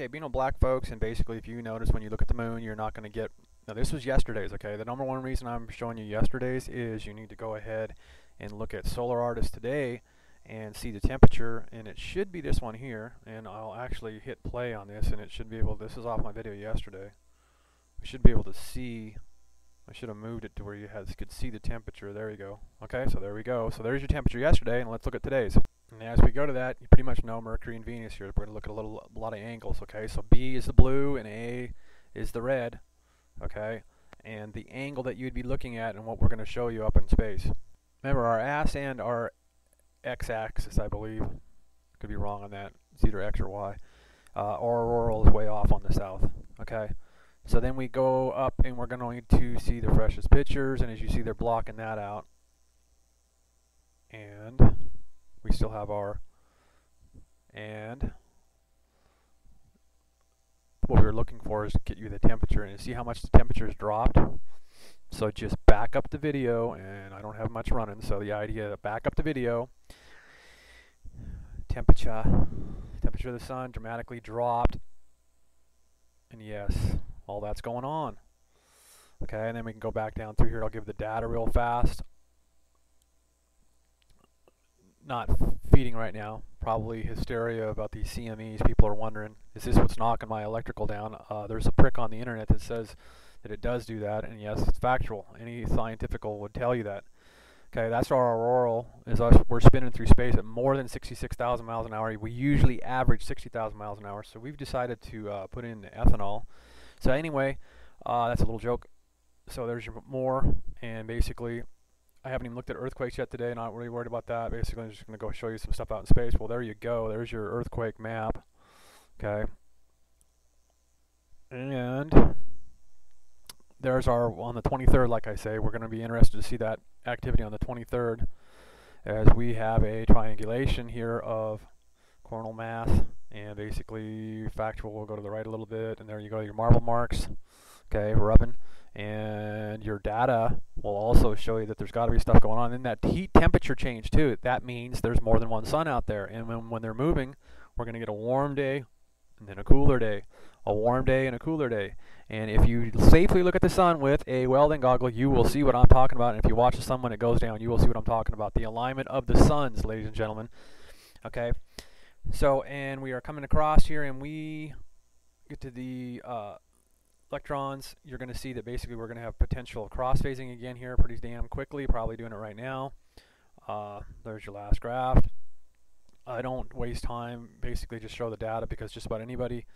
On black folks, and basically, if you notice when you look at the moon, you're not going to get. Now, this was yesterday's. Okay, the number one reason I'm showing you yesterday's is you need to go ahead and look at Solar Artist today and see the temperature, and it should be this one here. And I'll actually hit play on this, and it should be able. This is off my video yesterday. We should be able to see. I should have moved it to where you had, could see the temperature. There you go. Okay, so there we go. So there's your temperature yesterday, and let's look at today's. And as we go to that, you pretty much know Mercury and Venus here. We're going to look at a little, a lot of angles. Okay, so B is the blue and A is the red. Okay, and the angle that you'd be looking at and what we're going to show you up in space. Remember, our ass and our x-axis, I believe, could be wrong on that. It's either x or y. Uh, our auroral is way off on the south. Okay. So then we go up and we're going to see the freshest pictures, and as you see, they're blocking that out. And we still have our and what we were looking for is to get you the temperature and see how much the temperature has dropped. So just back up the video, and I don't have much running, so the idea back up the video. Temperature, temperature of the sun dramatically dropped, and yes, all that's going on. Okay, and then we can go back down through here. I'll give the data real fast not feeding right now. Probably hysteria about these CMEs. People are wondering, is this what's knocking my electrical down? Uh, there's a prick on the internet that says that it does do that, and yes, it's factual. Any scientifical would tell you that. Okay, that's our auroral. Is us, we're spinning through space at more than 66,000 miles an hour. We usually average 60,000 miles an hour, so we've decided to uh, put in the ethanol. So anyway, uh, that's a little joke. So there's more, and basically I haven't even looked at earthquakes yet today. Not really worried about that. Basically, I'm just going to go show you some stuff out in space. Well, there you go. There's your earthquake map. Okay. And there's our, on the 23rd, like I say, we're going to be interested to see that activity on the 23rd as we have a triangulation here of coronal mass and basically factual. We'll go to the right a little bit, and there you go, your marble marks. Okay, rubbing and your data will also show you that there's got to be stuff going on. And that heat temperature change too, that means there's more than one sun out there. And when, when they're moving, we're going to get a warm day and then a cooler day, a warm day and a cooler day. And if you safely look at the sun with a welding goggle, you will see what I'm talking about. And if you watch the sun when it goes down, you will see what I'm talking about. The alignment of the suns, ladies and gentlemen. Okay. So, and we are coming across here, and we get to the uh, electrons, you're going to see that basically we're going to have potential cross-phasing again here pretty damn quickly, probably doing it right now. Uh, there's your last graph. I don't waste time, basically just show the data because just about anybody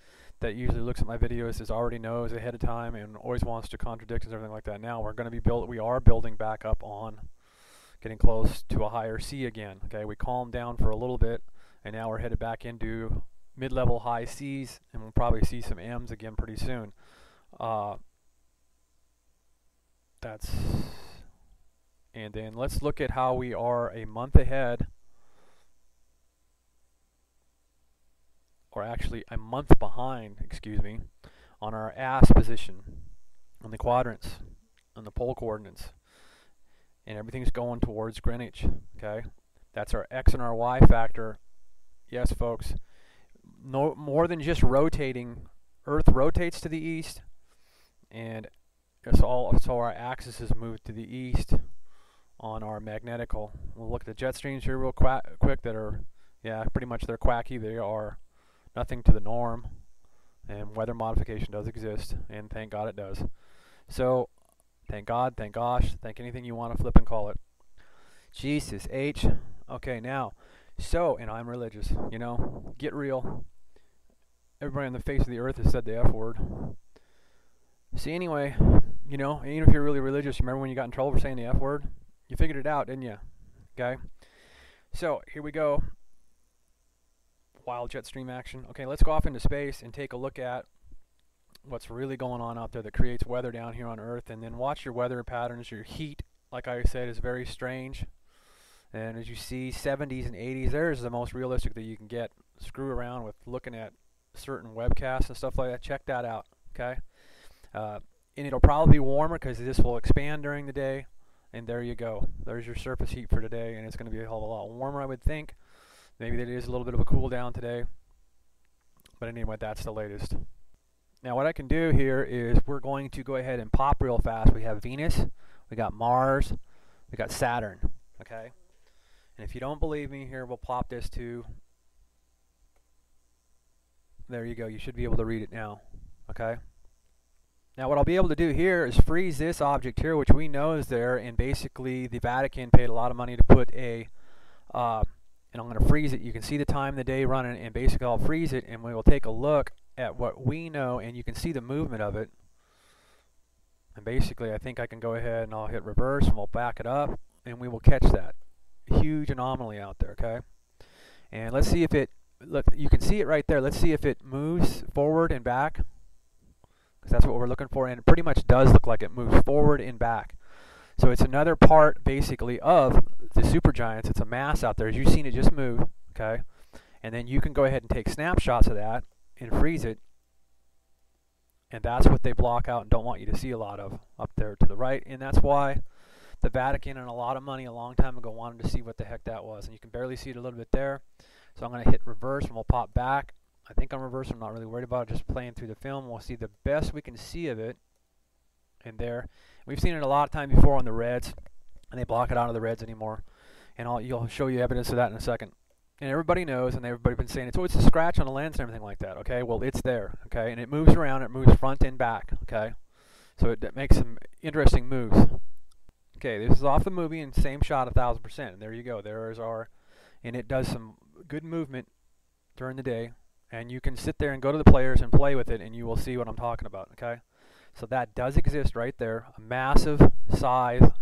that usually looks at my videos is already knows ahead of time and always wants to contradict and everything like that. Now we're going to be built, we are building back up on getting close to a higher C again. Okay, we calmed down for a little bit and now we're headed back into mid-level high C's and we'll probably see some M's again pretty soon. Uh, that's and then let's look at how we are a month ahead. Or actually a month behind excuse me on our ass position on the quadrants on the pole coordinates. And everything's going towards Greenwich okay? That's our x and our y factor yes folks no more than just rotating earth rotates to the east and it's all so our axis is moved to the east on our magnetical. We'll look at the jet streams here real quick that are, yeah, pretty much they're quacky. They are nothing to the norm, and weather modification does exist, and thank God it does. So, thank God, thank gosh, thank anything you want to flip and call it. Jesus, H. Okay, now, so, and I'm religious, you know, get real. Everybody on the face of the earth has said the F word. See, anyway, you know, even if you're really religious, remember when you got in trouble for saying the F word? You figured it out, didn't you? Okay. So here we go. Wild jet stream action. Okay, let's go off into space and take a look at what's really going on out there that creates weather down here on Earth, and then watch your weather patterns. Your heat, like I said, is very strange. And as you see, 70s and 80s, there's the most realistic that you can get. Screw around with looking at certain webcasts and stuff like that. Check that out. Okay. Uh, and it'll probably be warmer because this will expand during the day. And there you go. There's your surface heat for today, and it's going to be a hell of a lot warmer, I would think. Maybe it is a little bit of a cool down today. But anyway, that's the latest. Now what I can do here is we're going to go ahead and pop real fast. We have Venus, we got Mars, we got Saturn, okay? And if you don't believe me here, we'll plop this to, there you go, you should be able to read it now, okay? Now what I'll be able to do here is freeze this object here, which we know is there, and basically the Vatican paid a lot of money to put a, uh, and I'm going to freeze it. You can see the time, the day running, and basically I'll freeze it, and we will take a look at what we know, and you can see the movement of it. And basically, I think I can go ahead and I'll hit reverse, and we'll back it up, and we will catch that huge anomaly out there. Okay, and let's see if it. Look, you can see it right there. Let's see if it moves forward and back because that's what we're looking for, and it pretty much does look like it moves forward and back. So it's another part, basically, of the supergiants. It's a mass out there. As you've seen it just move, okay? And then you can go ahead and take snapshots of that and freeze it. And that's what they block out and don't want you to see a lot of up there to the right. And that's why the Vatican and a lot of money a long time ago wanted to see what the heck that was. And you can barely see it a little bit there. So I'm going to hit reverse and we'll pop back. I think I'm reverse. I'm not really worried about it. Just playing through the film. We'll see the best we can see of it in there. We've seen it a lot of time before on the Reds, and they block it out of the Reds anymore. And I'll you'll show you evidence of that in a second. And everybody knows, and everybody's been saying it's oh, always a scratch on the lens and everything like that. Okay, well it's there. Okay, and it moves around. It moves front and back. Okay, so it, it makes some interesting moves. Okay, this is off the movie and same shot a thousand percent. And there you go. There is our, and it does some good movement during the day. And you can sit there and go to the players and play with it and you will see what I'm talking about okay? So that does exist right there. A massive size.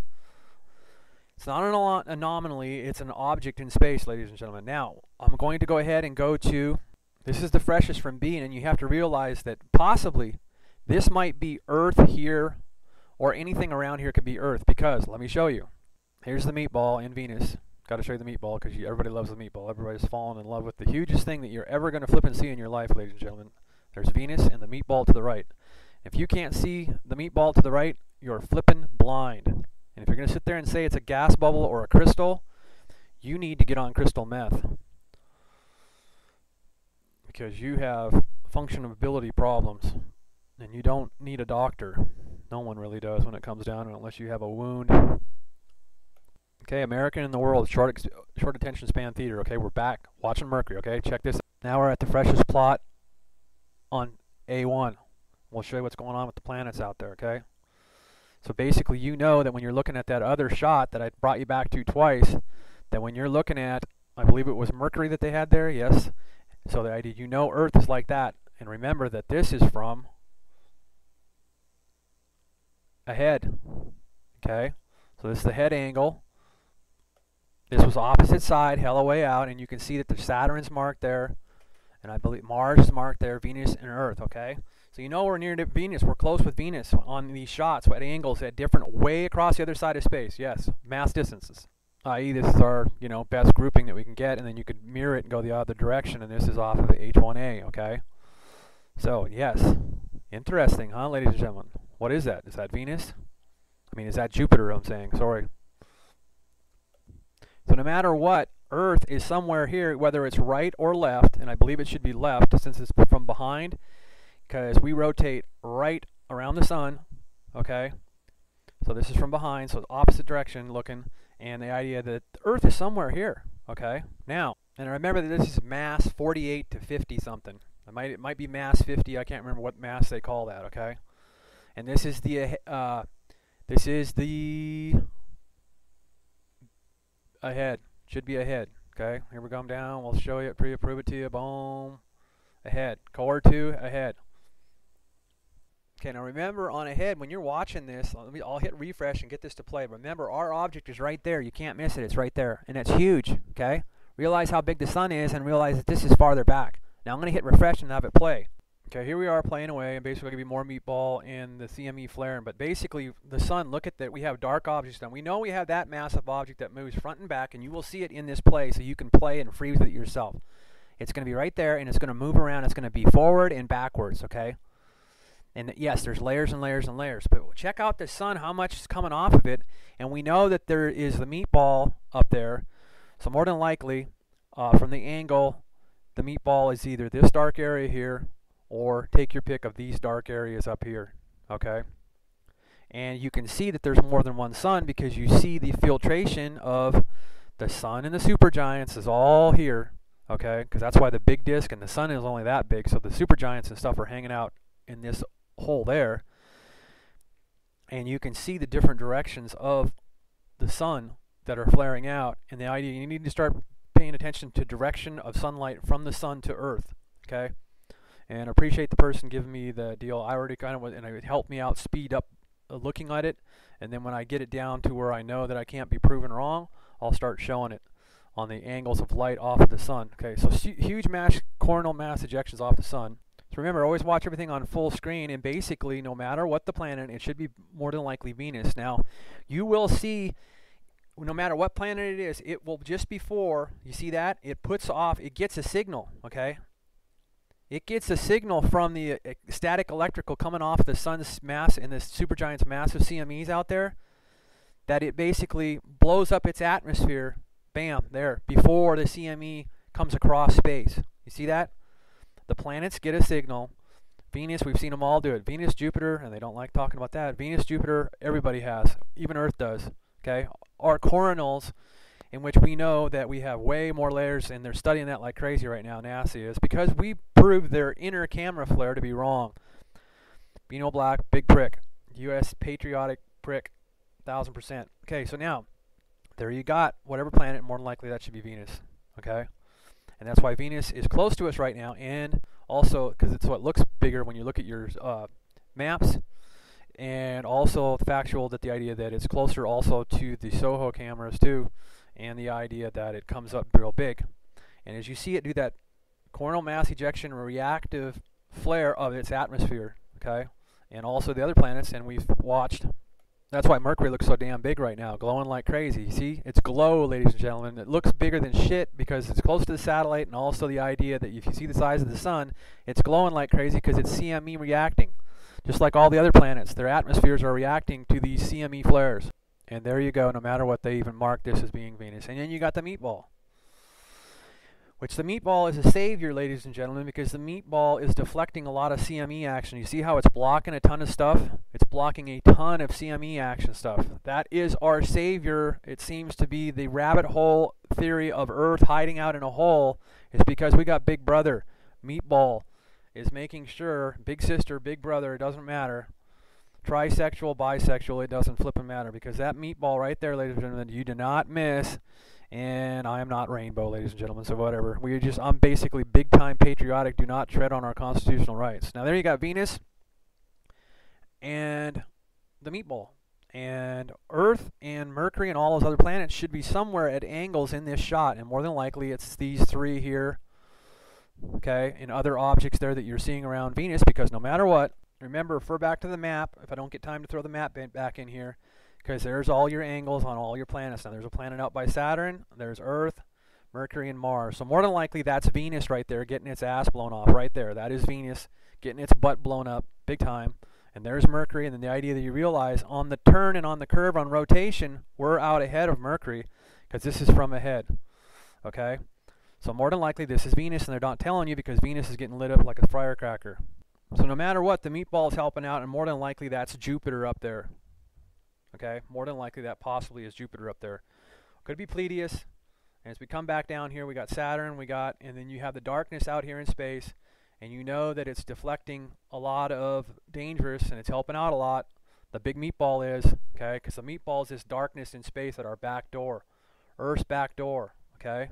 It's not an anomaly. It's an object in space ladies and gentlemen. Now I'm going to go ahead and go to this is the freshest from being and you have to realize that possibly this might be Earth here or anything around here could be Earth because let me show you here's the meatball in Venus Got to show you the meatball because everybody loves the meatball. Everybody's fallen in love with the hugest thing that you're ever going to flip and see in your life, ladies and gentlemen. There's Venus and the meatball to the right. If you can't see the meatball to the right, you're flipping blind. And if you're going to sit there and say it's a gas bubble or a crystal, you need to get on crystal meth. Because you have functionability problems. And you don't need a doctor. No one really does when it comes down unless you have a wound Okay, American in the world, short short attention span theater. Okay, we're back watching Mercury. Okay, check this. Out. Now we're at the freshest plot on A1. We'll show you what's going on with the planets out there. Okay. So basically, you know that when you're looking at that other shot that I brought you back to twice, that when you're looking at, I believe it was Mercury that they had there. Yes. So the idea, you know, Earth is like that, and remember that this is from ahead. Okay. So this is the head angle. This was opposite side, hella way out, and you can see that the Saturn's marked there, and I believe Mars is marked there, Venus and Earth, okay? So you know we're near to Venus. We're close with Venus on these shots at angles at different, way across the other side of space. Yes, mass distances. I.e., this is our you know best grouping that we can get, and then you could mirror it and go the other direction, and this is off of H1A, okay? So yes, interesting, huh, ladies and gentlemen? What is that? Is that Venus? I mean, is that Jupiter? I'm saying. Sorry. So no matter what, Earth is somewhere here, whether it's right or left, and I believe it should be left since it's from behind, because we rotate right around the sun, okay? So this is from behind, so opposite direction looking, and the idea that Earth is somewhere here, okay? Now, and remember that this is mass 48 to 50 something. It might, it might be mass 50, I can't remember what mass they call that, okay? And this is the, uh, this is the ahead. Should be ahead. Okay, here we come down. We'll show you, pre-approve it to you. Boom. Ahead. Core 2, ahead. Okay, now remember on ahead, when you're watching this, I'll hit refresh and get this to play. Remember, our object is right there. You can't miss it. It's right there. And it's huge, okay? Realize how big the sun is and realize that this is farther back. Now I'm going to hit refresh and have it play. Okay, here we are playing away, and basically to be more meatball and the CME flaring. But basically, the sun, look at that. We have dark objects now. We know we have that massive object that moves front and back, and you will see it in this play, so you can play and freeze it yourself. It's going to be right there, and it's going to move around. It's going to be forward and backwards, okay? And yes, there's layers and layers and layers. But check out the sun, how much is coming off of it. And we know that there is the meatball up there. So more than likely, uh, from the angle the meatball is either this dark area here or take your pick of these dark areas up here, okay? And you can see that there's more than one sun because you see the filtration of the sun and the supergiants is all here, okay? Because that's why the big disk and the sun is only that big, so the supergiants and stuff are hanging out in this hole there. And you can see the different directions of the sun that are flaring out. And the idea you need to start paying attention to direction of sunlight from the sun to Earth, okay? And appreciate the person giving me the deal. I already kind of and it helped me out speed up uh, looking at it. And then when I get it down to where I know that I can't be proven wrong, I'll start showing it on the angles of light off of the sun. Okay, so huge mass coronal mass ejections off the sun. So remember, always watch everything on full screen, and basically, no matter what the planet, it should be more than likely Venus. Now, you will see, no matter what planet it is, it will just before, you see that? It puts off, it gets a signal, okay? It gets a signal from the uh, static electrical coming off the sun's mass and the supergiant's massive CMEs out there that it basically blows up its atmosphere, bam, there, before the CME comes across space. You see that? The planets get a signal. Venus, we've seen them all do it. Venus, Jupiter, and they don't like talking about that. Venus, Jupiter, everybody has. Even Earth does. Okay? Our coronals, in which we know that we have way more layers, and they're studying that like crazy right now, NASA is, because we proved their inner camera flare to be wrong. Beano Black, big prick. U.S. patriotic prick thousand percent. Okay, so now there you got whatever planet. More than likely that should be Venus. Okay, and that's why Venus is close to us right now, and also because it's what looks bigger when you look at your uh, maps, and also factual that the idea that it's closer also to the SOHO cameras too, and the idea that it comes up real big, and as you see it do that coronal mass ejection reactive flare of its atmosphere. Okay, and also the other planets, and we've watched that's why Mercury looks so damn big right now, glowing like crazy. See, it's glow, ladies and gentlemen. It looks bigger than shit because it's close to the satellite, and also the idea that if you see the size of the sun, it's glowing like crazy because it's CME reacting. Just like all the other planets, their atmospheres are reacting to these CME flares. And there you go, no matter what they even mark this as being Venus. And then you got the meatball which the meatball is a savior, ladies and gentlemen, because the meatball is deflecting a lot of CME action. You see how it's blocking a ton of stuff? It's blocking a ton of CME action stuff. That is our savior. It seems to be the rabbit hole theory of Earth hiding out in a hole. It's because we got Big Brother. Meatball is making sure, Big Sister, Big Brother, it doesn't matter. Trisexual, bisexual, it doesn't flipping matter because that meatball right there, ladies and gentlemen, you do not miss and I am not rainbow, ladies and gentlemen. So whatever. We just I'm basically big time patriotic. Do not tread on our constitutional rights. Now there you got Venus and the meatball. And Earth and Mercury and all those other planets should be somewhere at angles in this shot, and more than likely it's these three here. Okay, and other objects there that you're seeing around Venus, because no matter what, remember, refer back to the map. If I don't get time to throw the map back in here, because there's all your angles on all your planets. Now there's a planet out by Saturn, there's Earth, Mercury, and Mars. So more than likely that's Venus right there getting its ass blown off right there. That is Venus getting its butt blown up big time. And there's Mercury, and then the idea that you realize on the turn and on the curve on rotation, we're out ahead of Mercury because this is from ahead. Okay? So more than likely this is Venus, and they're not telling you because Venus is getting lit up like a firecracker. So no matter what, the meatball is helping out, and more than likely that's Jupiter up there. Okay, more than likely that possibly is Jupiter up there. Could be Pleiades. And as we come back down here, we got Saturn, we got, and then you have the darkness out here in space, and you know that it's deflecting a lot of dangerous, and it's helping out a lot. The big meatball is, okay, because the meatball is this darkness in space at our back door, Earth's back door, okay.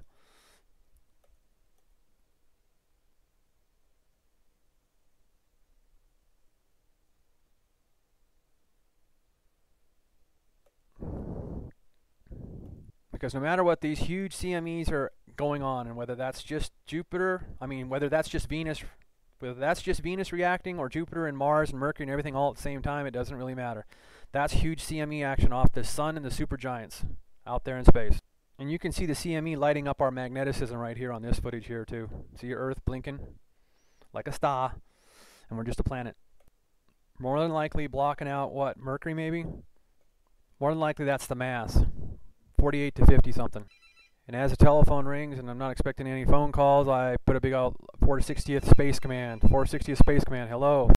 Because no matter what these huge CMEs are going on, and whether that's just Jupiter, I mean, whether that's just Venus, whether that's just Venus reacting or Jupiter and Mars and Mercury and everything all at the same time, it doesn't really matter. That's huge CME action off the sun and the supergiants out there in space. And you can see the CME lighting up our magneticism right here on this footage here too. See your Earth blinking like a star, and we're just a planet. More than likely blocking out what Mercury maybe. More than likely that's the mass. 48 to 50 something. And as the telephone rings and I'm not expecting any phone calls, I put a big out 460th Space Command. 460th Space Command, hello.